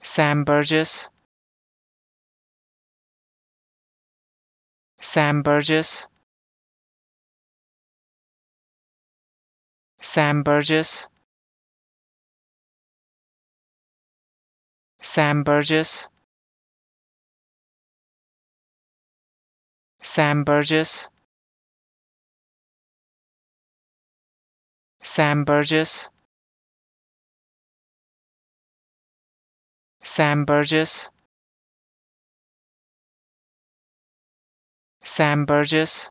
Sam Burgess. Sam Burgess. Sam Burgess. Sam Burgess. Sam Burgess. Sam Burgess Sam Burgess. Sam Burgess